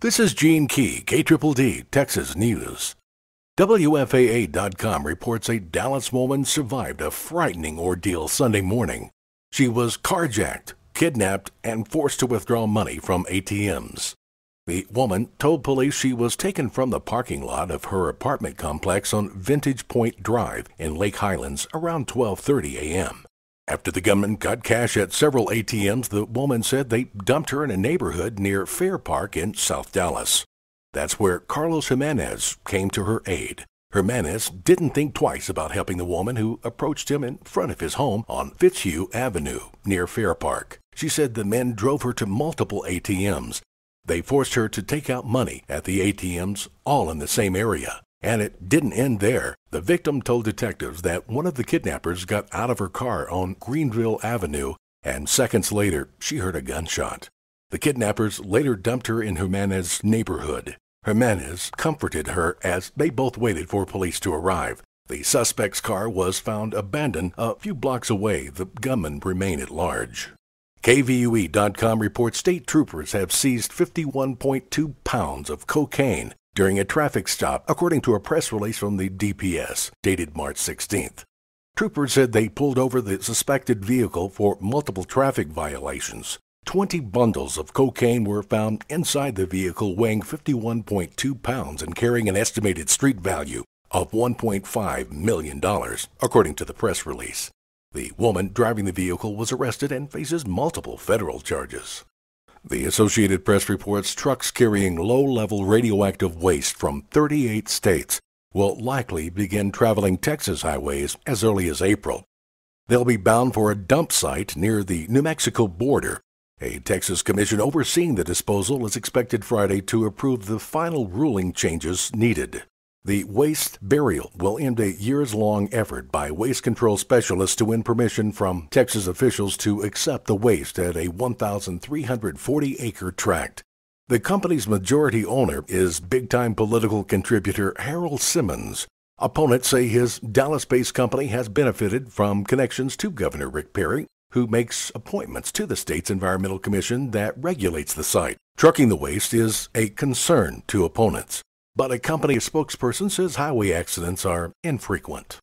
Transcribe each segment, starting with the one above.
This is Gene Key, KDDD, Texas News. WFAA.com reports a Dallas woman survived a frightening ordeal Sunday morning. She was carjacked, kidnapped, and forced to withdraw money from ATMs. The woman told police she was taken from the parking lot of her apartment complex on Vintage Point Drive in Lake Highlands around 12:30 a.m. After the gunman got cash at several ATMs, the woman said they dumped her in a neighborhood near Fair Park in South Dallas. That's where Carlos Jimenez came to her aid. Jimenez didn't think twice about helping the woman who approached him in front of his home on Fitzhugh Avenue near Fair Park. She said the men drove her to multiple ATMs. They forced her to take out money at the ATMs, all in the same area. And it didn't end there. The victim told detectives that one of the kidnappers got out of her car on Greenville Avenue, and seconds later, she heard a gunshot. The kidnappers later dumped her in Jimenez's neighborhood. Jimenez comforted her as they both waited for police to arrive. The suspect's car was found abandoned a few blocks away. The gunman remained at large. KVUE.com reports state troopers have seized 51.2 pounds of cocaine during a traffic stop, according to a press release from the DPS dated March 16th. Troopers said they pulled over the suspected vehicle for multiple traffic violations. 20 bundles of cocaine were found inside the vehicle, weighing 51.2 pounds and carrying an estimated street value of $1.5 million, according to the press release. The woman driving the vehicle was arrested and faces multiple federal charges. The Associated Press reports trucks carrying low level radioactive waste from 38 states will likely begin traveling Texas highways as early as April. They'll be bound for a dump site near the New Mexico border. A Texas commission overseeing the disposal is expected Friday to approve the final ruling changes needed. The waste burial will end a years long effort by waste control specialists to win permission from Texas officials to accept the waste at a 1,340 acre tract. The company's majority owner is big time political contributor Harold Simmons. Opponents say his Dallas based company has benefited from connections to Governor Rick Perry, who makes appointments to the state's Environmental Commission that regulates the site. Trucking the waste is a concern to opponents but a company spokesperson says highway accidents are infrequent.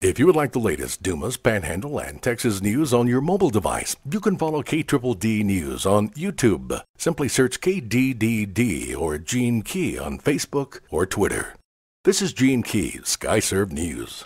If you would like the latest Dumas, Panhandle, and Texas news on your mobile device, you can follow KDDD News on YouTube. Simply search KDDD or Gene Key on Facebook or Twitter. This is Gene Key, SkyServe News.